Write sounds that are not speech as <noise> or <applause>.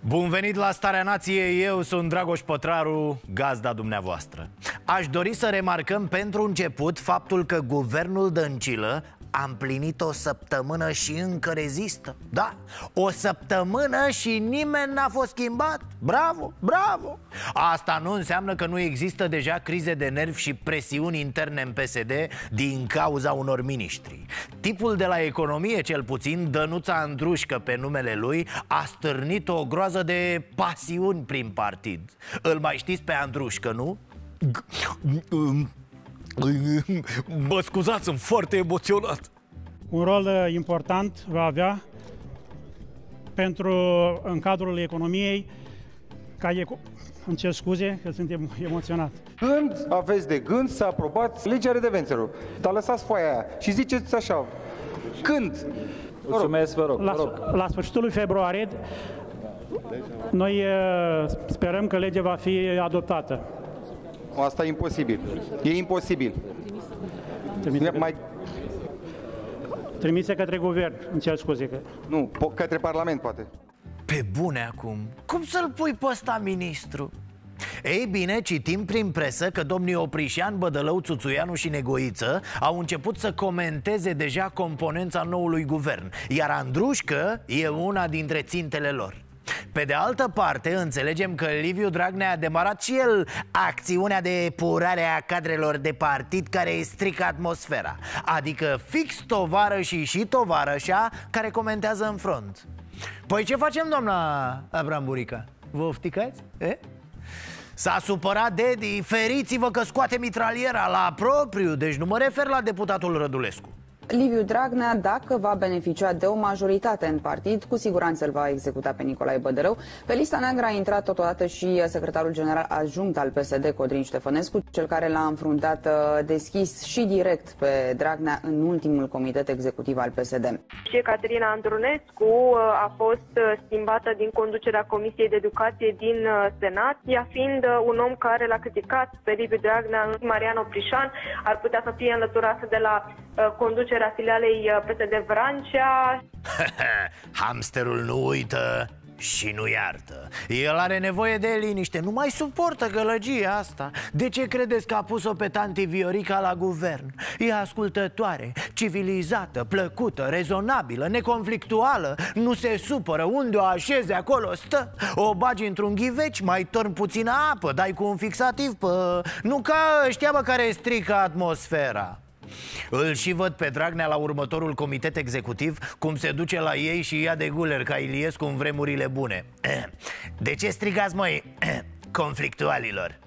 Bun venit la Starea Nației, eu sunt Dragoș Pătraru, gazda dumneavoastră. Aș dori să remarcăm pentru început faptul că guvernul Dăncilă a împlinit o săptămână și încă rezistă. Da, o săptămână și nimeni n-a fost schimbat. Bravo, bravo! Asta nu înseamnă că nu există deja crize de nervi și presiuni interne în PSD din cauza unor miniștri. Tipul de la economie, cel puțin, Dănuța Andrușcă pe numele lui A stârnit o groază de pasiuni prin partid. Îl mai știți pe Andrușcă, nu? Mă scuzați, sunt foarte emoționat Un rol uh, important va avea pentru, în cadrul economiei, ca eco... îmi cer scuze că sunt emoționat. Când aveți de gând să aprobați legea redevențelor? Dar lăsați foaia aia și ziceți așa, când? Mulțumesc, vă rog. La, Vă rog. la sfârșitul lui februarie, noi uh, sperăm că legea va fi adoptată. Asta e imposibil. E imposibil. Trimise, Mai, trimise către guvern, îmi cer scuze că... nu, po- către Parlament poate. Pe bune acum, cum să-l pui pe ăsta ministru? Ei bine, citim prin presă că domnii Oprișan, Bădălău, Țuțuianu și Negoiță au început să comenteze deja componența noului guvern Iar Andrușcă e una dintre țintele lor pe de altă parte, înțelegem că Liviu Dragnea a demarat și el acțiunea de epurare a cadrelor de partid care îi strică atmosfera Adică fix tovară și și tovarășa care comentează în front Păi ce facem, doamna Abram Burica? Vă ofticați? E? S-a supărat Dedi, feriți-vă că scoate mitraliera la propriu Deci nu mă refer la deputatul Rădulescu Liviu Dragnea, dacă va beneficia de o majoritate în partid, cu siguranță îl va executa pe Nicolae Bădărău. Pe lista neagră a intrat totodată și secretarul general adjunct al PSD, Codrin Ștefănescu, cel care l-a înfruntat uh, deschis și direct pe Dragnea în ultimul comitet executiv al PSD. Și Caterina Andronescu uh, a fost uh, schimbată din conducerea Comisiei de Educație din Senat, ea fiind un om care l-a criticat pe Liviu Dragnea, Marian Oprișan, ar putea să fie înlăturată de la conducerea filialei PSD Vrancea. <laughs> Hamsterul nu uită și nu iartă. El are nevoie de liniște, nu mai suportă gălăgia asta. De ce credeți că a pus-o pe tanti Viorica la guvern? E ascultătoare, civilizată, plăcută, rezonabilă, neconflictuală. Nu se supără, unde o așeze acolo? Stă. O bagi într-un ghiveci, mai torn puțină apă. Dai cu un fixativ pe... Nu ca ăștia bă, care strică atmosfera îl și văd pe Dragnea la următorul comitet executiv Cum se duce la ei și ia de guler ca Iliescu în vremurile bune <clears throat> De ce strigați, măi, <clears throat> conflictualilor?